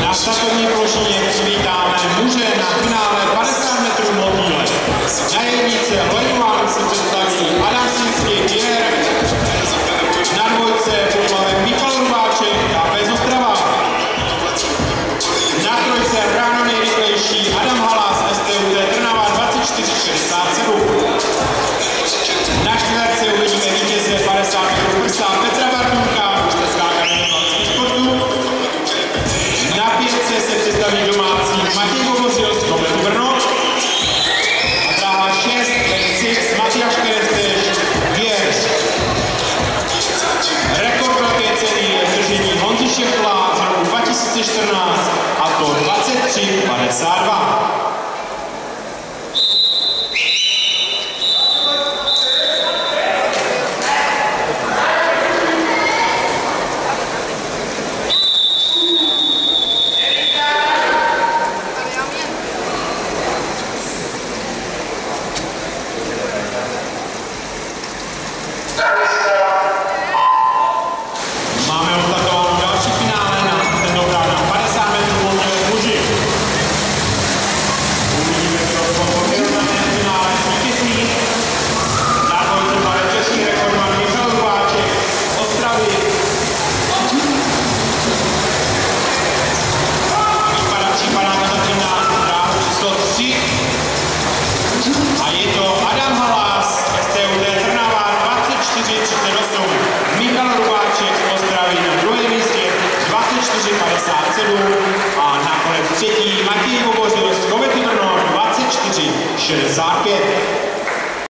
Następnie prosimy przywitać Matěj Bobosil Brno. Práva 6, Pensic, Matiáš Keretež, Věř. Rekord ceny je v držení z roku 2014 a to 23,52. 54,57 a nakonec třetí Matěj Vobořil z Kovety Brno 24,65.